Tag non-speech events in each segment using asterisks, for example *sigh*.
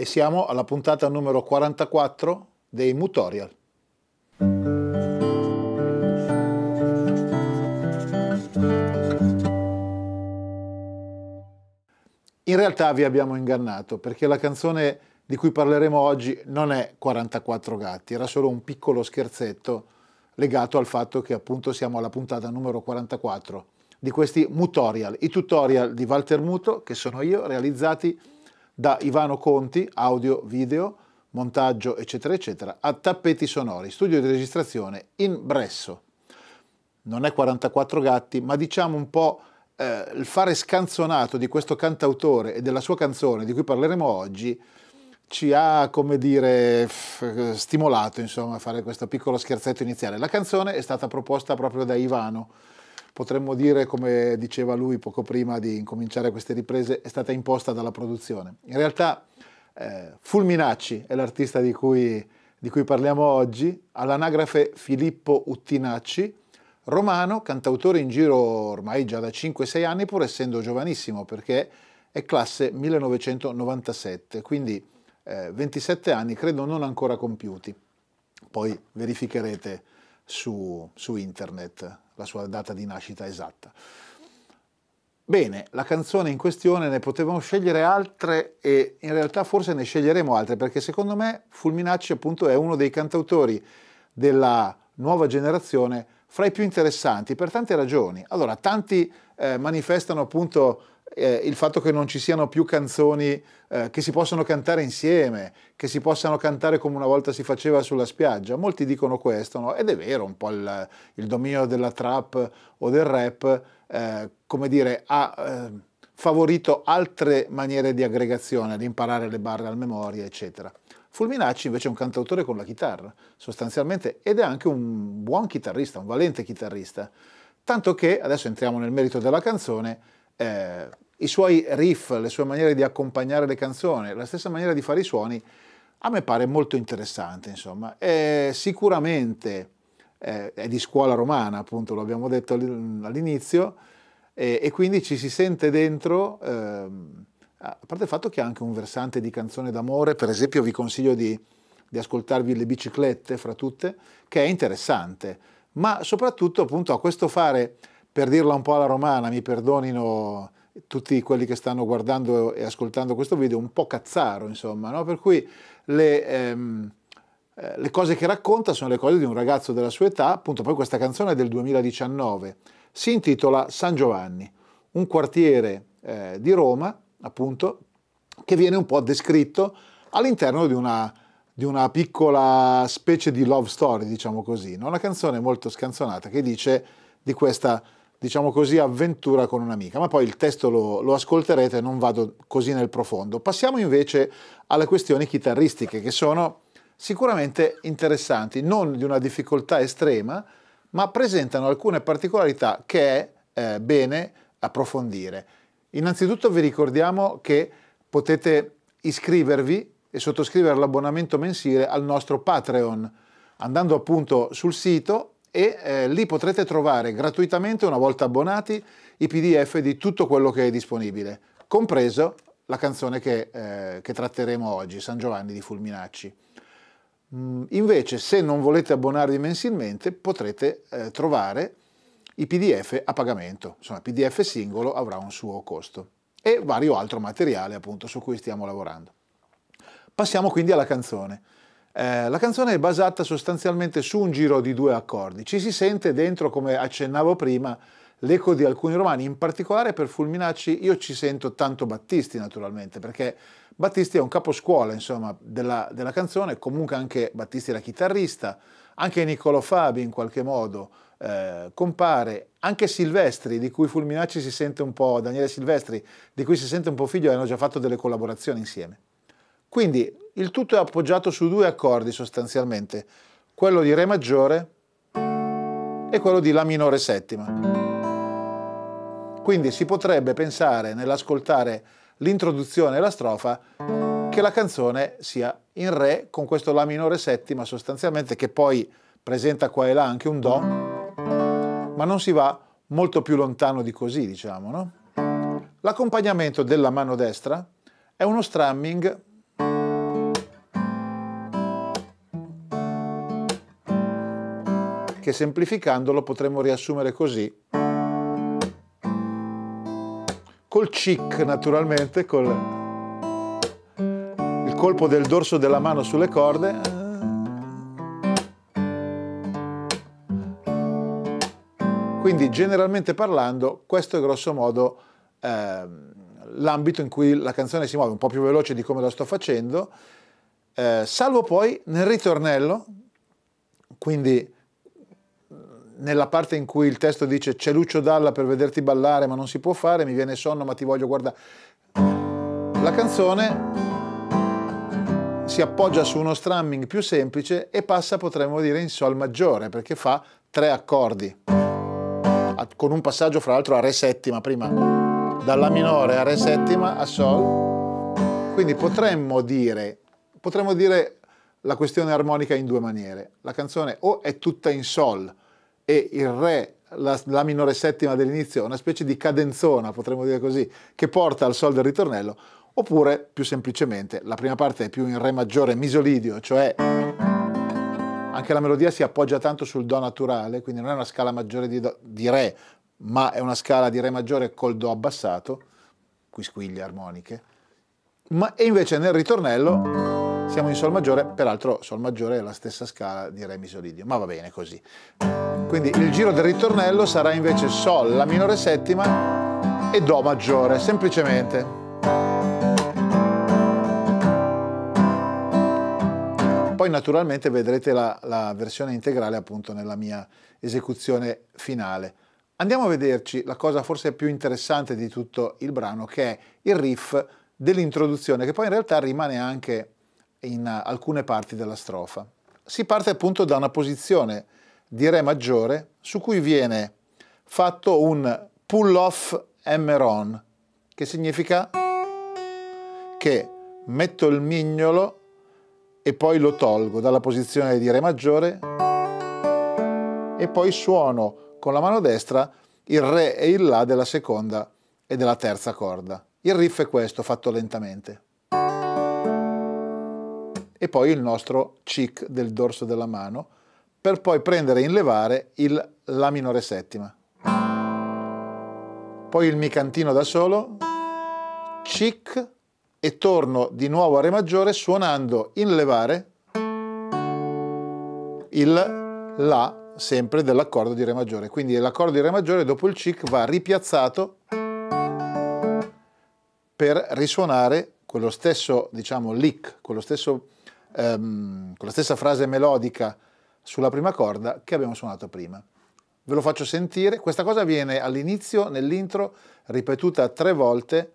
e siamo alla puntata numero 44 dei Mutorial. In realtà vi abbiamo ingannato perché la canzone di cui parleremo oggi non è 44 gatti, era solo un piccolo scherzetto legato al fatto che appunto siamo alla puntata numero 44 di questi Mutorial, i tutorial di Walter Muto che sono io realizzati da Ivano Conti, audio, video, montaggio, eccetera, eccetera, a Tappeti Sonori, studio di registrazione in Bresso. Non è 44 gatti, ma diciamo un po' eh, il fare scanzonato di questo cantautore e della sua canzone di cui parleremo oggi ci ha, come dire, stimolato insomma, a fare questo piccolo scherzetto iniziale. La canzone è stata proposta proprio da Ivano, potremmo dire, come diceva lui poco prima di incominciare queste riprese, è stata imposta dalla produzione. In realtà eh, Fulminacci è l'artista di cui, di cui parliamo oggi, all'anagrafe Filippo Uttinacci, romano, cantautore in giro ormai già da 5-6 anni, pur essendo giovanissimo, perché è classe 1997, quindi eh, 27 anni, credo non ancora compiuti. Poi verificherete su, su internet la sua data di nascita esatta. Bene, la canzone in questione ne potevamo scegliere altre e in realtà forse ne sceglieremo altre perché secondo me Fulminacci appunto è uno dei cantautori della nuova generazione fra i più interessanti per tante ragioni. Allora, tanti eh, manifestano appunto eh, il fatto che non ci siano più canzoni eh, che si possono cantare insieme, che si possano cantare come una volta si faceva sulla spiaggia. Molti dicono questo, no? ed è vero, un po' il, il dominio della trap o del rap, eh, come dire, ha eh, favorito altre maniere di aggregazione, ad imparare le barre a memoria, eccetera. Fulminacci invece è un cantautore con la chitarra, sostanzialmente, ed è anche un buon chitarrista, un valente chitarrista. Tanto che, adesso entriamo nel merito della canzone, eh, i suoi riff, le sue maniere di accompagnare le canzoni, la stessa maniera di fare i suoni, a me pare molto interessante, insomma. È sicuramente eh, è di scuola romana, appunto, lo abbiamo detto all'inizio, e, e quindi ci si sente dentro, eh, a parte il fatto che ha anche un versante di canzone d'amore, per esempio vi consiglio di, di ascoltarvi Le biciclette fra tutte, che è interessante, ma soprattutto appunto a questo fare per dirla un po' alla romana, mi perdonino tutti quelli che stanno guardando e ascoltando questo video, un po' cazzaro, insomma, no? per cui le, ehm, eh, le, cose che racconta sono le cose di un ragazzo della sua età, appunto poi questa canzone è del 2019, si intitola San Giovanni, un quartiere eh, di Roma, appunto, che viene un po' descritto all'interno di una, di una piccola specie di love story, diciamo così, no? una canzone molto scanzonata che dice di questa diciamo così, avventura con un'amica, ma poi il testo lo, lo ascolterete, non vado così nel profondo. Passiamo invece alle questioni chitarristiche, che sono sicuramente interessanti, non di una difficoltà estrema, ma presentano alcune particolarità che è eh, bene approfondire. Innanzitutto vi ricordiamo che potete iscrivervi e sottoscrivere l'abbonamento mensile al nostro Patreon andando appunto sul sito e eh, lì potrete trovare gratuitamente, una volta abbonati, i pdf di tutto quello che è disponibile, compreso la canzone che, eh, che tratteremo oggi, San Giovanni di Fulminacci. Mm, invece, se non volete abbonarvi mensilmente, potrete eh, trovare i pdf a pagamento, insomma, pdf singolo avrà un suo costo e vario altro materiale appunto su cui stiamo lavorando. Passiamo quindi alla canzone. Eh, la canzone è basata sostanzialmente su un giro di due accordi. Ci si sente dentro, come accennavo prima, l'eco di alcuni romani, in particolare per Fulminacci io ci sento tanto Battisti naturalmente, perché Battisti è un caposcuola insomma, della, della canzone, comunque anche Battisti era chitarrista, anche Niccolo Fabi in qualche modo eh, compare, anche Silvestri, di cui Fulminacci si sente un po', Daniele Silvestri, di cui si sente un po' figlio, hanno già fatto delle collaborazioni insieme. Quindi il tutto è appoggiato su due accordi sostanzialmente, quello di Re maggiore e quello di La minore settima. Quindi si potrebbe pensare nell'ascoltare l'introduzione e la strofa che la canzone sia in Re con questo La minore settima sostanzialmente che poi presenta qua e là anche un Do, ma non si va molto più lontano di così, diciamo. No? L'accompagnamento della mano destra è uno strumming che semplificandolo potremmo riassumere così. Col chic naturalmente, col il colpo del dorso della mano sulle corde. Quindi generalmente parlando questo è grosso modo eh, l'ambito in cui la canzone si muove, un po' più veloce di come lo sto facendo, eh, salvo poi nel ritornello, quindi nella parte in cui il testo dice c'è Lucio Dalla per vederti ballare ma non si può fare, mi viene sonno ma ti voglio guardare. La canzone si appoggia su uno strumming più semplice e passa, potremmo dire, in Sol maggiore, perché fa tre accordi, con un passaggio fra l'altro a Re settima, prima da La minore a Re settima a Sol. Quindi potremmo dire, potremmo dire la questione armonica in due maniere. La canzone o è tutta in Sol, e il Re, la, la minore settima dell'inizio, una specie di cadenzona, potremmo dire così, che porta al Sol del ritornello, oppure più semplicemente la prima parte è più in Re maggiore misolidio, cioè anche la melodia si appoggia tanto sul Do naturale, quindi non è una scala maggiore di, do, di Re, ma è una scala di Re maggiore col Do abbassato, qui squiglie armoniche, ma, e invece nel ritornello siamo in Sol maggiore, peraltro Sol maggiore è la stessa scala di Re misolidio, ma va bene così. Quindi il giro del ritornello sarà invece Sol, la minore settima e Do maggiore, semplicemente. Poi naturalmente vedrete la, la versione integrale appunto nella mia esecuzione finale. Andiamo a vederci la cosa forse più interessante di tutto il brano che è il riff dell'introduzione che poi in realtà rimane anche in alcune parti della strofa. Si parte appunto da una posizione di Re maggiore su cui viene fatto un pull off hammer-on, che significa che metto il mignolo e poi lo tolgo dalla posizione di Re maggiore e poi suono con la mano destra il Re e il La della seconda e della terza corda. Il riff è questo, fatto lentamente e poi il nostro cic del dorso della mano per poi prendere in levare il La minore settima. Poi il mi cantino da solo, cic e torno di nuovo a Re maggiore suonando in levare il La sempre dell'accordo di Re maggiore. Quindi l'accordo di Re maggiore dopo il cic va ripiazzato per risuonare quello stesso, diciamo, lick, quello stesso ehm, con la stessa frase melodica sulla prima corda che abbiamo suonato prima. Ve lo faccio sentire, questa cosa viene all'inizio, nell'intro, ripetuta tre volte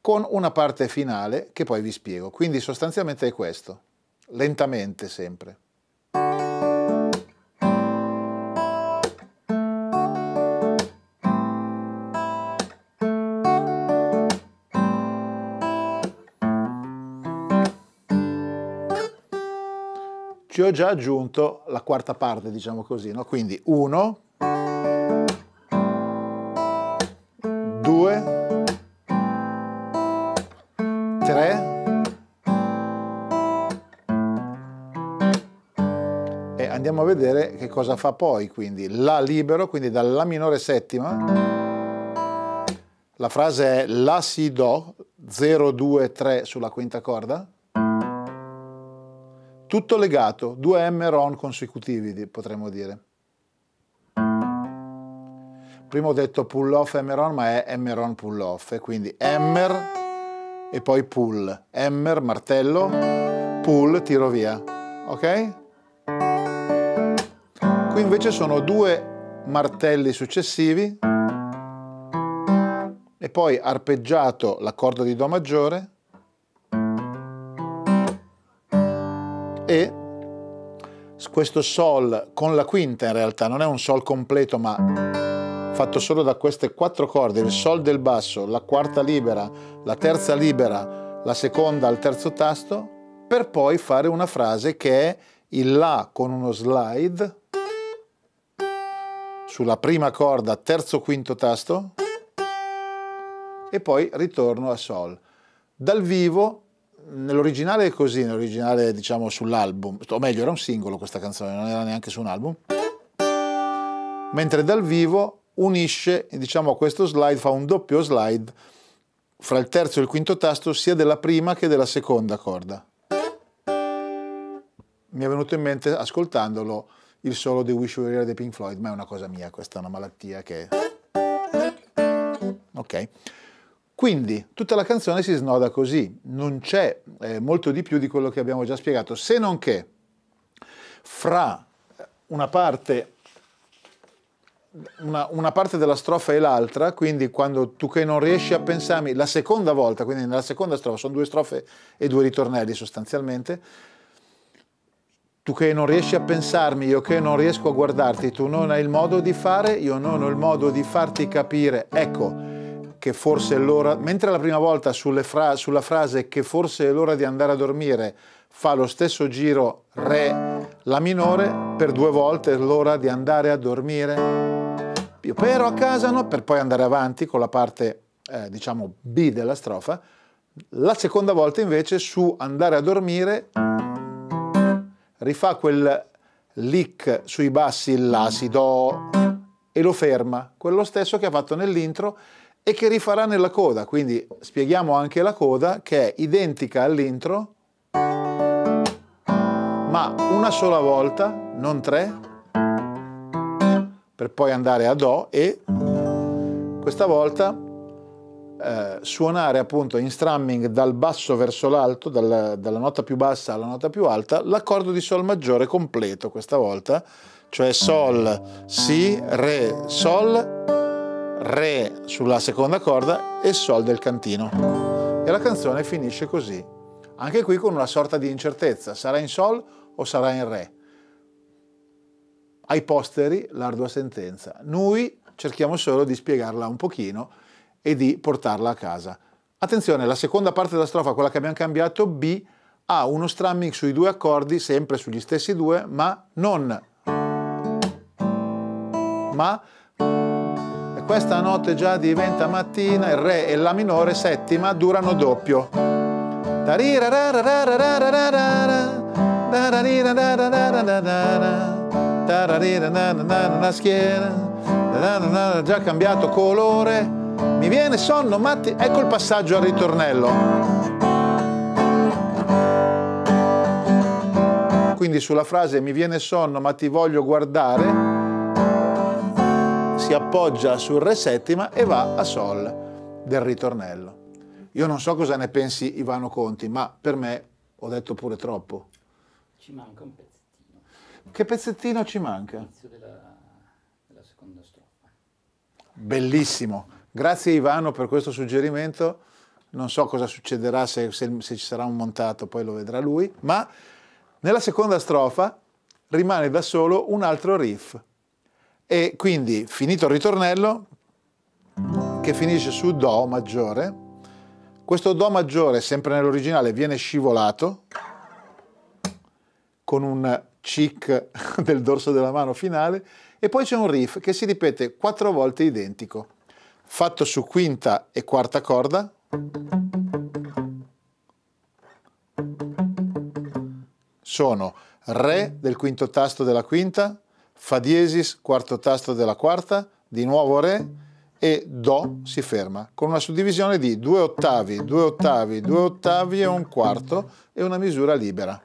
con una parte finale che poi vi spiego. Quindi sostanzialmente è questo, lentamente sempre. Ci ho già aggiunto la quarta parte, diciamo così, no? Quindi 1, 2, 3 e andiamo a vedere che cosa fa poi, quindi La libero, quindi dalla minore settima, la frase è La si do, 0, 2, 3 sulla quinta corda, tutto legato, due hammer-on consecutivi potremmo dire. Prima ho detto pull off hammer-on, ma è hammer-on pull off, quindi hammer e poi pull. Hammer, martello, pull, tiro via. Ok? Qui invece sono due martelli successivi e poi arpeggiato l'accordo di Do maggiore e questo Sol con la quinta in realtà non è un Sol completo ma fatto solo da queste quattro corde, il Sol del basso, la quarta libera, la terza libera, la seconda al terzo tasto, per poi fare una frase che è il La con uno slide sulla prima corda, terzo quinto tasto e poi ritorno a Sol. Dal vivo nell'originale è così, nell'originale diciamo sull'album, o meglio era un singolo questa canzone, non era neanche su un album. mentre dal vivo unisce, diciamo, questo slide, fa un doppio slide fra il terzo e il quinto tasto sia della prima che della seconda corda. Mi è venuto in mente, ascoltandolo, il solo di Wish You Were dei Pink Floyd, ma è una cosa mia, questa è una malattia che... Ok? Quindi tutta la canzone si snoda così, non c'è eh, molto di più di quello che abbiamo già spiegato, se non che fra una parte, una, una parte della strofa e l'altra, quindi quando tu che non riesci a pensarmi, la seconda volta, quindi nella seconda strofa, sono due strofe e due ritornelli sostanzialmente, tu che non riesci a pensarmi, io che non riesco a guardarti, tu non hai il modo di fare, io non ho il modo di farti capire. Ecco, che forse è l'ora, mentre la prima volta fra, sulla frase che forse è l'ora di andare a dormire fa lo stesso giro Re, La minore, per due volte è l'ora di andare a dormire. Io però a casa no, per poi andare avanti con la parte, eh, diciamo, B della strofa. La seconda volta invece su andare a dormire rifà quel lick sui bassi, la, si, do, e lo ferma, quello stesso che ha fatto nell'intro e che rifarà nella coda. Quindi spieghiamo anche la coda che è identica all'intro, ma una sola volta, non tre, per poi andare a Do e questa volta eh, suonare appunto in strumming dal basso verso l'alto, dal, dalla nota più bassa alla nota più alta, l'accordo di Sol maggiore completo questa volta, cioè Sol, Si, Re, Sol, Re sulla seconda corda e Sol del cantino. E la canzone finisce così, anche qui con una sorta di incertezza, sarà in Sol o sarà in Re? Ai posteri l'ardua sentenza. Noi cerchiamo solo di spiegarla un pochino e di portarla a casa. Attenzione, la seconda parte della strofa, quella che abbiamo cambiato, B, ha uno strumming sui due accordi, sempre sugli stessi due, ma non ma questa notte già diventa mattina, il re e la minore settima durano doppio. Già cambiato colore, mi viene sonno, matti. Ecco il passaggio al ritornello. Quindi sulla frase mi viene sonno ma ti voglio guardare si appoggia sul Re settima e va a Sol del ritornello. Io non so cosa ne pensi Ivano Conti, ma per me ho detto pure troppo. Ci manca un pezzettino. Che pezzettino ci manca? L'inizio della, della seconda strofa. Bellissimo. Grazie Ivano per questo suggerimento. Non so cosa succederà se, se, se ci sarà un montato, poi lo vedrà lui, ma nella seconda strofa rimane da solo un altro riff e quindi, finito il ritornello, che finisce su Do maggiore, questo Do maggiore, sempre nell'originale, viene scivolato con un chic *laughs* del dorso della mano finale e poi c'è un riff che si ripete quattro volte identico, fatto su quinta e quarta corda, sono Re del quinto tasto della quinta, Fa diesis, quarto tasto della quarta, di nuovo Re e Do si ferma, con una suddivisione di due ottavi, due ottavi, due ottavi e un quarto e una misura libera.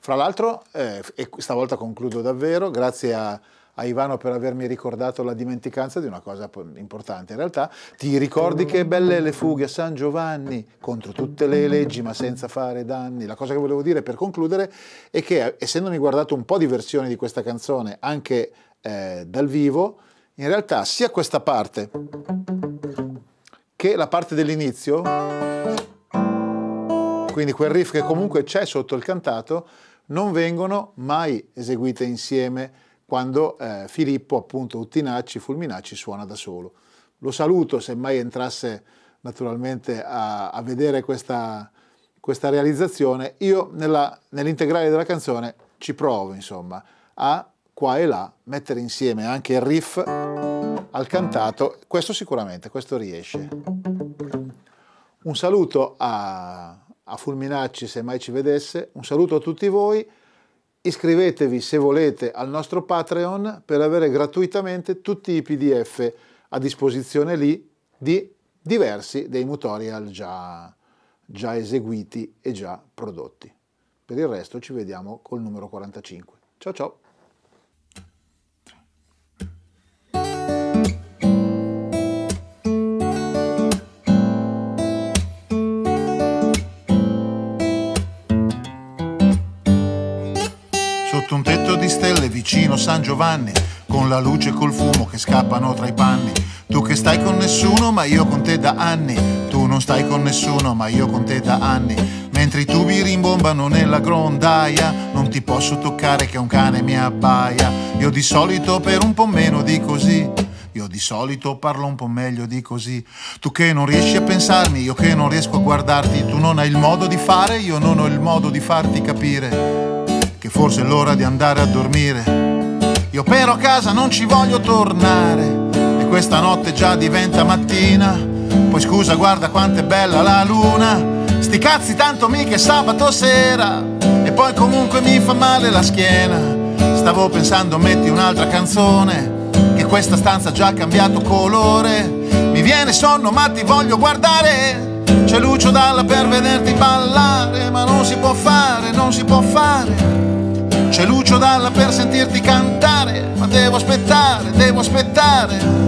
Fra l'altro, eh, e stavolta concludo davvero, grazie a a Ivano per avermi ricordato la dimenticanza di una cosa importante. In realtà ti ricordi che belle le fughe a San Giovanni contro tutte le leggi ma senza fare danni. La cosa che volevo dire per concludere è che essendomi guardato un po' di versioni di questa canzone anche eh, dal vivo, in realtà sia questa parte che la parte dell'inizio, quindi quel riff che comunque c'è sotto il cantato, non vengono mai eseguite insieme quando eh, Filippo, appunto, Uttinacci, Fulminacci suona da solo. Lo saluto se mai entrasse naturalmente a, a vedere questa, questa, realizzazione. Io nell'integrale della canzone ci provo, insomma, a qua e là mettere insieme anche il riff al cantato. Questo sicuramente, questo riesce. Un saluto a, a Fulminacci se mai ci vedesse, un saluto a tutti voi, iscrivetevi se volete al nostro Patreon per avere gratuitamente tutti i PDF a disposizione lì di diversi dei tutorial già, già eseguiti e già prodotti. Per il resto ci vediamo col numero 45. Ciao ciao! Vicino San Giovanni, con la luce e col fumo che scappano tra i panni. Tu che stai con nessuno, ma io con te da anni. Tu non stai con nessuno, ma io con te da anni. Mentre i tubi rimbombano nella grondaia, non ti posso toccare che un cane mi abbaia. Io di solito per un po' meno di così. Io di solito parlo un po' meglio di così. Tu che non riesci a pensarmi, io che non riesco a guardarti. Tu non hai il modo di fare, io non ho il modo di farti capire che forse è l'ora di andare a dormire. Io però a casa non ci voglio tornare e questa notte già diventa mattina. Poi scusa, guarda quanto è bella la luna. Sti cazzi tanto mica è sabato sera e poi comunque mi fa male la schiena. Stavo pensando metti un'altra canzone che questa stanza ha già cambiato colore. Mi viene sonno ma ti voglio guardare. C'è Lucio Dalla per vederti ballare, ma non si può fare, non si può fare. C'è Lucio Dalla per sentirti cantare, ma devo aspettare, devo aspettare.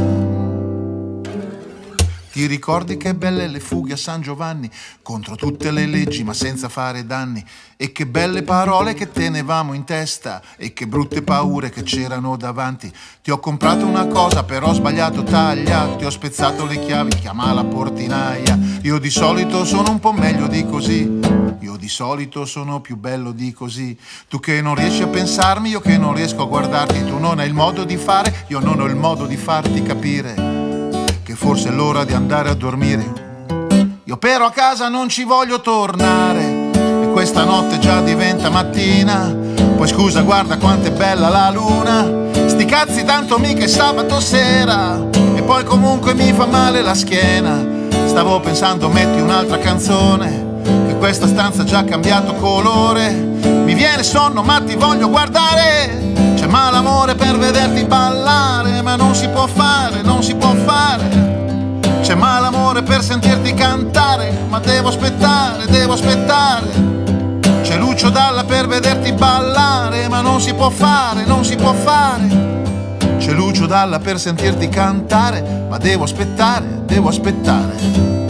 Ti ricordi che belle le fughe a San Giovanni, contro tutte le leggi ma senza fare danni? E che belle parole che tenevamo in testa, e che brutte paure che c'erano davanti. Ti ho comprato una cosa, però ho sbagliato taglia, ti ho spezzato le chiavi, chiama la portinaia. Io di solito sono un po' meglio di così, io di solito sono più bello di così. Tu che non riesci a pensarmi, io che non riesco a guardarti, tu non hai il modo di fare, io non ho il modo di farti capire che forse è l'ora di andare a dormire. Io però a casa non ci voglio tornare e questa notte già diventa mattina. Poi scusa, guarda quanto è bella la luna. Sti cazzi tanto mica è sabato sera e poi comunque mi fa male la schiena. Stavo pensando metti un'altra canzone che questa stanza ha già cambiato colore. Mi viene sonno ma ti voglio guardare. C'è malamore per vederti ballare, ma non si può fare, non si può fare. C'è malamore per sentirti cantare, ma devo aspettare, devo aspettare. C'è Lucio Dalla per vederti ballare, ma non si può fare, non si può fare. C'è Lucio Dalla per sentirti cantare, ma devo aspettare, devo aspettare.